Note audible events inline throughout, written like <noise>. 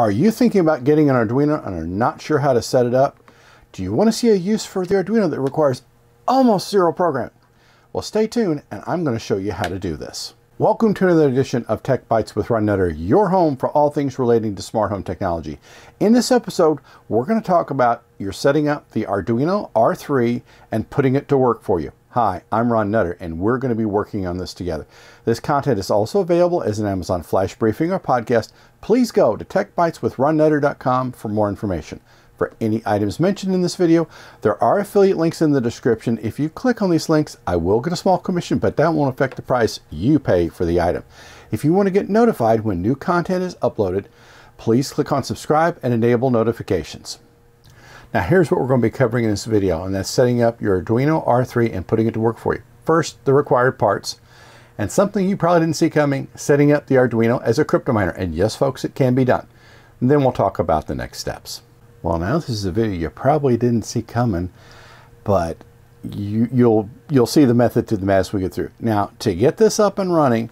Are you thinking about getting an Arduino and are not sure how to set it up? Do you want to see a use for the Arduino that requires almost zero programming? Well, stay tuned and I'm going to show you how to do this. Welcome to another edition of Tech Bytes with Ron Nutter, your home for all things relating to smart home technology. In this episode, we're going to talk about your setting up the Arduino R3 and putting it to work for you. Hi, I'm Ron Nutter, and we're going to be working on this together. This content is also available as an Amazon Flash briefing or podcast. Please go to techbyteswithronnutter.com for more information. For any items mentioned in this video, there are affiliate links in the description. If you click on these links, I will get a small commission, but that won't affect the price you pay for the item. If you want to get notified when new content is uploaded, please click on subscribe and enable notifications. Now here's what we're going to be covering in this video, and that's setting up your Arduino R3 and putting it to work for you. First, the required parts, and something you probably didn't see coming, setting up the Arduino as a crypto miner. And yes, folks, it can be done. And then we'll talk about the next steps. Well, now this is a video you probably didn't see coming, but you, you'll you'll see the method to the madness as we get through. Now, to get this up and running,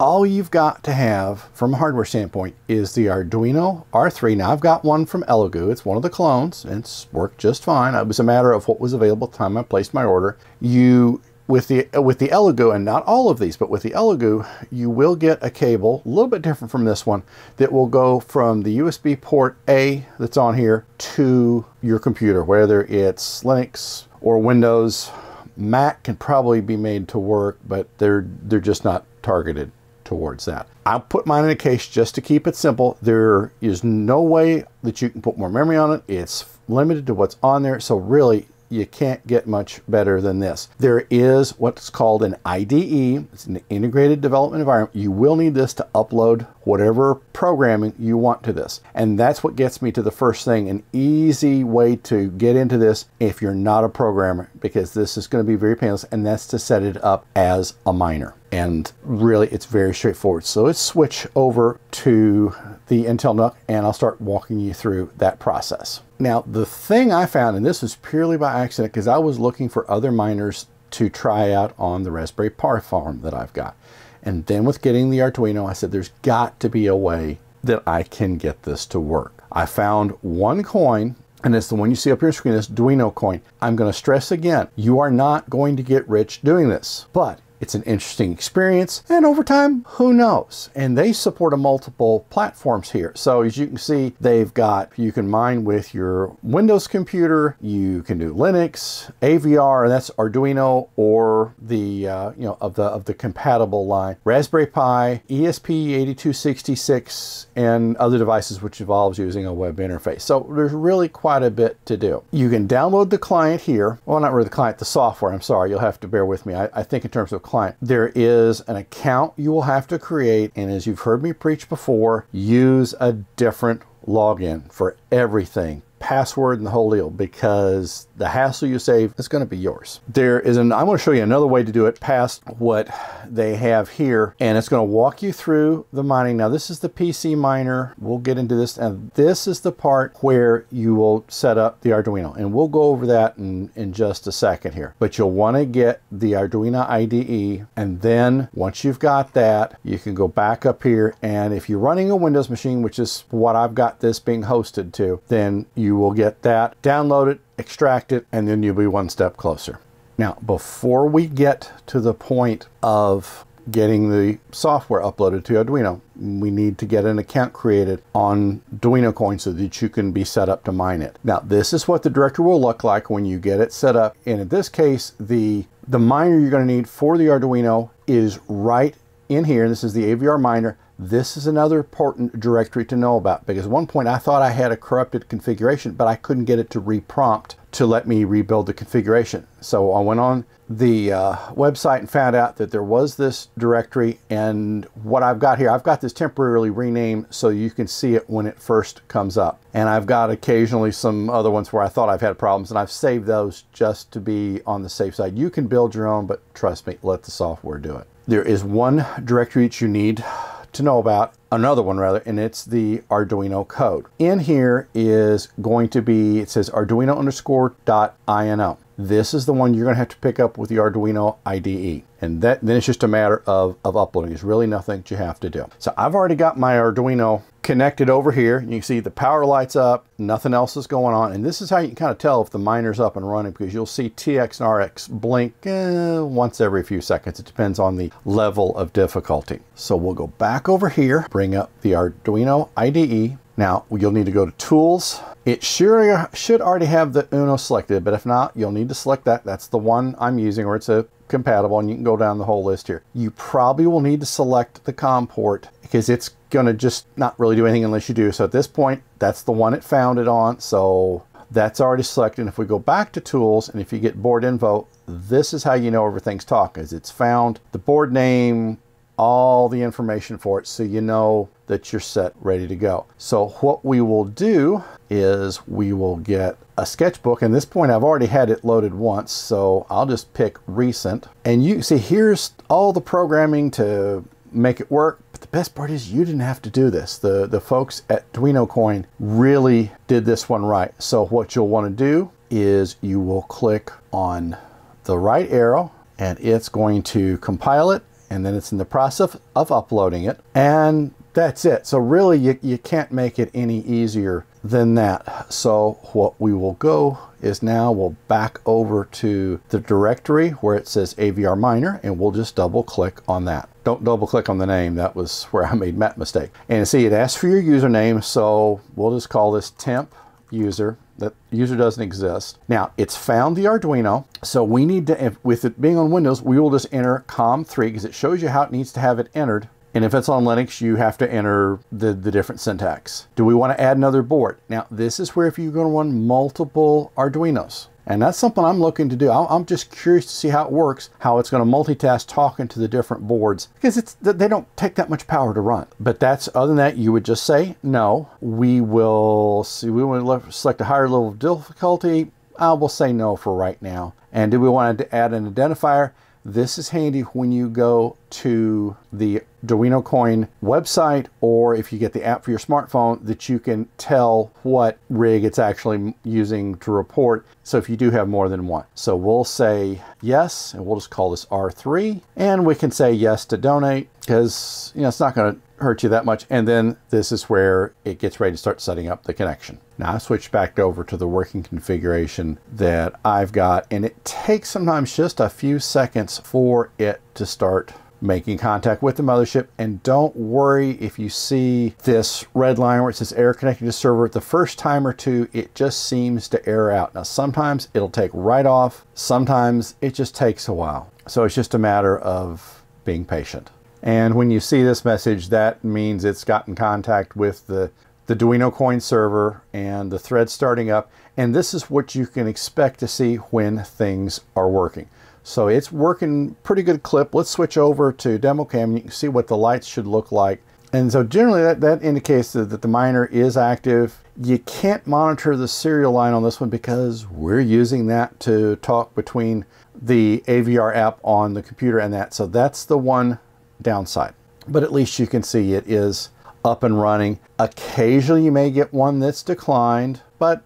all you've got to have from a hardware standpoint is the Arduino R3. Now I've got one from Elegoo. It's one of the clones. It's worked just fine. It was a matter of what was available at the time I placed my order. You with the uh, with the Elegoo, and not all of these, but with the Elegoo, you will get a cable, a little bit different from this one, that will go from the USB port A that's on here to your computer, whether it's Linux or Windows. Mac can probably be made to work, but they're they're just not targeted towards that. I'll put mine in a case just to keep it simple. There is no way that you can put more memory on it. It's limited to what's on there. So really, you can't get much better than this. There is what's called an IDE, it's an integrated development environment. You will need this to upload whatever programming you want to this. And that's what gets me to the first thing, an easy way to get into this if you're not a programmer, because this is going to be very painless, and that's to set it up as a miner. And really, it's very straightforward. So let's switch over to the Intel NUC, and I'll start walking you through that process. Now, the thing I found, and this was purely by accident because I was looking for other miners to try out on the Raspberry Pi farm that I've got. And then with getting the Arduino, I said, there's got to be a way that I can get this to work. I found one coin, and it's the one you see up here on screen, this Duino coin. I'm going to stress again, you are not going to get rich doing this, but it's an interesting experience, and over time, who knows? And they support a multiple platforms here. So as you can see, they've got, you can mine with your Windows computer, you can do Linux, AVR, and that's Arduino or the, uh, you know, of the, of the compatible line, Raspberry Pi, ESP8266, and other devices which involves using a web interface. So there's really quite a bit to do. You can download the client here. Well, not really the client, the software. I'm sorry. You'll have to bear with me. I, I think in terms of client. There is an account you will have to create, and as you've heard me preach before, use a different login for everything password and the whole deal because the hassle you save is going to be yours. There is an, I'm going to show you another way to do it past what they have here and it's going to walk you through the mining. Now this is the PC miner. We'll get into this and this is the part where you will set up the Arduino and we'll go over that in, in just a second here. But you'll want to get the Arduino IDE and then once you've got that you can go back up here and if you're running a Windows machine which is what I've got this being hosted to then you will get that, download it, extract it, and then you'll be one step closer. Now, before we get to the point of getting the software uploaded to Arduino, we need to get an account created on Arduino Coin so that you can be set up to mine it. Now, this is what the directory will look like when you get it set up. And in this case, the, the miner you're going to need for the Arduino is right in here. This is the AVR miner. This is another important directory to know about because at one point I thought I had a corrupted configuration, but I couldn't get it to reprompt to let me rebuild the configuration. So I went on the uh, website and found out that there was this directory and what I've got here, I've got this temporarily renamed so you can see it when it first comes up. And I've got occasionally some other ones where I thought I've had problems and I've saved those just to be on the safe side. You can build your own, but trust me, let the software do it. There is one directory that you need to know about, another one rather, and it's the Arduino code. In here is going to be, it says Arduino underscore dot INO. This is the one you're going to have to pick up with the Arduino IDE. And that, then it's just a matter of, of uploading. There's really nothing you have to do. So I've already got my Arduino connected over here. You can see the power lights up, nothing else is going on. And this is how you can kind of tell if the miner's up and running because you'll see TX and RX blink eh, once every few seconds. It depends on the level of difficulty. So we'll go back over here, bring up the Arduino IDE. Now you'll need to go to Tools. It sure should already have the Uno selected, but if not, you'll need to select that. That's the one I'm using or it's a compatible and you can go down the whole list here. You probably will need to select the COM port because it's going to just not really do anything unless you do. So at this point, that's the one it found it on. So that's already selected. And if we go back to tools and if you get board info, this is how you know everything's talking. Is it's found the board name, all the information for it so you know that you're set ready to go. So what we will do is we will get a sketchbook. And this point I've already had it loaded once so I'll just pick recent. And you see here's all the programming to make it work. But the best part is you didn't have to do this. The the folks at Duino Coin really did this one right. So what you'll want to do is you will click on the right arrow and it's going to compile it and then it's in the process of uploading it and that's it. So really you, you can't make it any easier than that. So what we will go is now we'll back over to the directory where it says AVR miner and we'll just double click on that. Don't double click on the name. That was <laughs> where I made that mistake. And see it asks for your username so we'll just call this temp user that user doesn't exist. Now it's found the Arduino, so we need to, if, with it being on Windows, we will just enter COM3 because it shows you how it needs to have it entered. And if it's on Linux, you have to enter the, the different syntax. Do we want to add another board? Now this is where if you're going to run multiple Arduinos, and that's something I'm looking to do. I'm just curious to see how it works, how it's going to multitask talking to the different boards because it's they don't take that much power to run. But that's other than that, you would just say no. We will see. We want to select a higher level of difficulty. I will say no for right now. And do we want to add an identifier? This is handy when you go to the Duino Coin website or if you get the app for your smartphone that you can tell what rig it's actually using to report. So if you do have more than one. So we'll say yes, and we'll just call this R3. And we can say yes to donate because you know it's not going to hurt you that much. And then this is where it gets ready to start setting up the connection. Now I switch back over to the working configuration that I've got, and it takes sometimes just a few seconds for it to start making contact with the mothership. And don't worry if you see this red line where it says error connecting to server. The first time or two, it just seems to error out. Now, sometimes it'll take right off. Sometimes it just takes a while. So it's just a matter of being patient. And when you see this message, that means it's gotten contact with the, the Duino Coin server and the thread starting up. And this is what you can expect to see when things are working. So it's working pretty good clip. Let's switch over to demo cam. You can see what the lights should look like. And so generally that, that indicates that, that the miner is active. You can't monitor the serial line on this one because we're using that to talk between the AVR app on the computer and that. So that's the one downside. But at least you can see it is up and running. Occasionally you may get one that's declined, but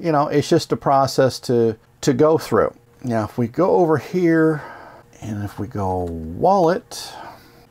you know, it's just a process to, to go through. Now, if we go over here and if we go wallet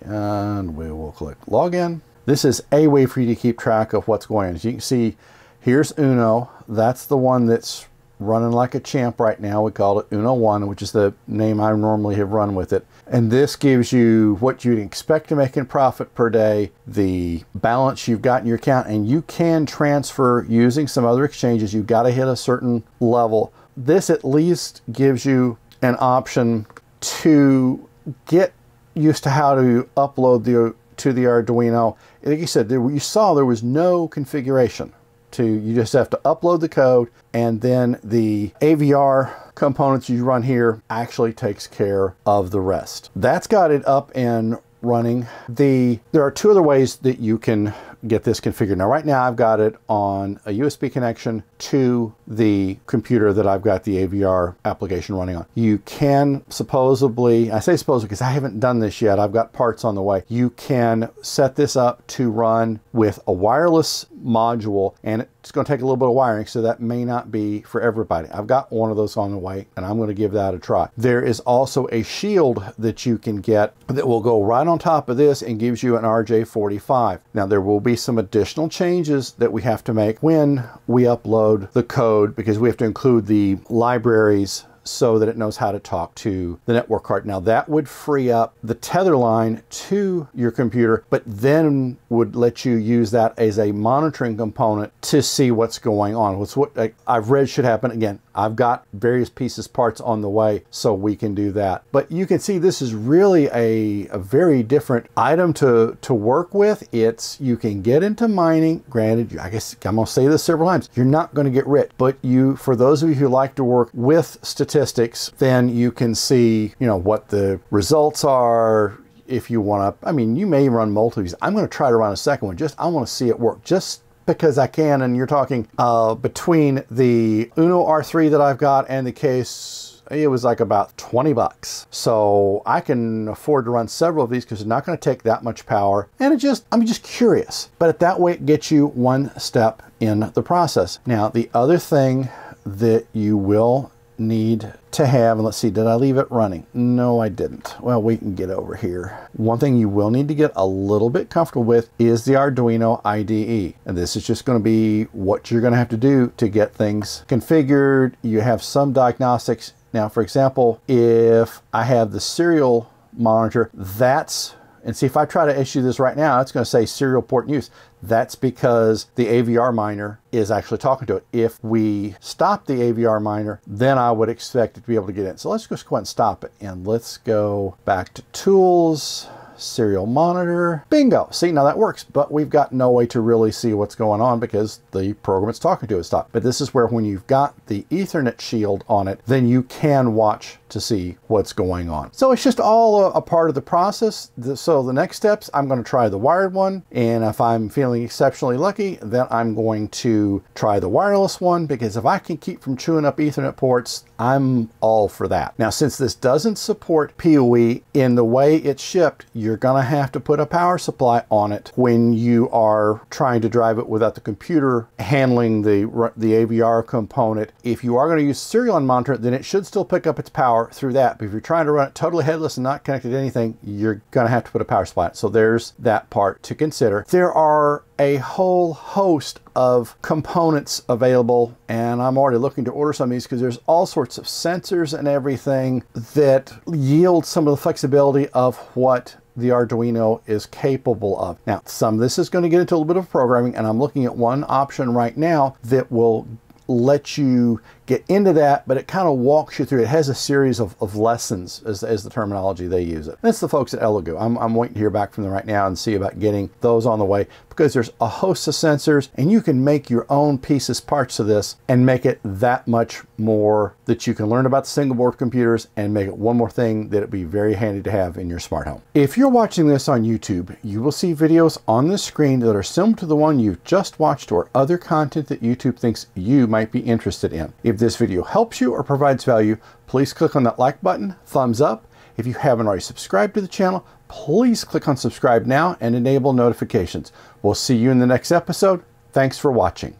and we will click login, this is a way for you to keep track of what's going on. As you can see, here's Uno. That's the one that's running like a champ right now. We call it Uno 1, which is the name I normally have run with it. And this gives you what you'd expect to make in profit per day, the balance you've got in your account, and you can transfer using some other exchanges. You've got to hit a certain level. This at least gives you an option to get used to how to upload the to the Arduino. Like you said, there, you saw there was no configuration to, you just have to upload the code and then the AVR components you run here actually takes care of the rest. That's got it up and running. The There are two other ways that you can get this configured. Now, right now I've got it on a USB connection to the computer that I've got the AVR application running on. You can supposedly, I say supposedly because I haven't done this yet, I've got parts on the way. You can set this up to run with a wireless module and it's going to take a little bit of wiring so that may not be for everybody. I've got one of those on the way and I'm going to give that a try. There is also a shield that you can get that will go right on top of this and gives you an RJ45. Now there will be some additional changes that we have to make when we upload the code because we have to include the libraries so that it knows how to talk to the network card. Now that would free up the tether line to your computer, but then would let you use that as a monitoring component to see what's going on. What's what I've read should happen. Again, I've got various pieces, parts on the way, so we can do that. But you can see this is really a, a very different item to, to work with. It's, you can get into mining. Granted, I guess I'm gonna say this several times, you're not gonna get rich, but you, for those of you who like to work with statistics, then you can see, you know, what the results are, if you want to, I mean, you may run multiples. I'm going to try to run a second one. Just, I want to see it work just because I can. And you're talking uh, between the Uno R3 that I've got and the case it was like about 20 bucks. So I can afford to run several of these because it's not going to take that much power. And it just, I'm just curious. But at that way it gets you one step in the process. Now, the other thing that you will need to have, and let's see, did I leave it running? No, I didn't. Well, we can get over here. One thing you will need to get a little bit comfortable with is the Arduino IDE. And this is just going to be what you're going to have to do to get things configured. You have some diagnostics. Now, for example, if I have the serial monitor, that's and see if I try to issue this right now, it's going to say serial port in use. That's because the AVR miner is actually talking to it. If we stop the AVR miner, then I would expect it to be able to get in. So let's just go ahead and stop it. And let's go back to tools serial monitor. Bingo. See, now that works, but we've got no way to really see what's going on because the program it's talking to is stopped. But this is where when you've got the Ethernet shield on it, then you can watch to see what's going on. So it's just all a, a part of the process. So the next steps, I'm going to try the wired one. And if I'm feeling exceptionally lucky, then I'm going to try the wireless one because if I can keep from chewing up Ethernet ports, I'm all for that. Now, since this doesn't support PoE in the way it's shipped, you're going to have to put a power supply on it when you are trying to drive it without the computer handling the, the AVR component. If you are going to use serial on monitor, then it should still pick up its power through that. But if you're trying to run it totally headless and not connected to anything, you're going to have to put a power supply. So there's that part to consider. There are a whole host of components available and I'm already looking to order some of these because there's all sorts of sensors and everything that yield some of the flexibility of what the Arduino is capable of. Now, some of this is going to get into a little bit of programming, and I'm looking at one option right now that will let you get into that, but it kind of walks you through. It has a series of, of lessons, as, as the terminology they use it. That's the folks at Elegoo. I'm, I'm waiting to hear back from them right now and see about getting those on the way because there's a host of sensors and you can make your own pieces, parts of this and make it that much more that you can learn about single board computers and make it one more thing that it'd be very handy to have in your smart home. If you're watching this on YouTube, you will see videos on the screen that are similar to the one you've just watched or other content that YouTube thinks you might be interested in. If this video helps you or provides value, please click on that like button, thumbs up. If you haven't already subscribed to the channel, please click on subscribe now and enable notifications. We'll see you in the next episode. Thanks for watching.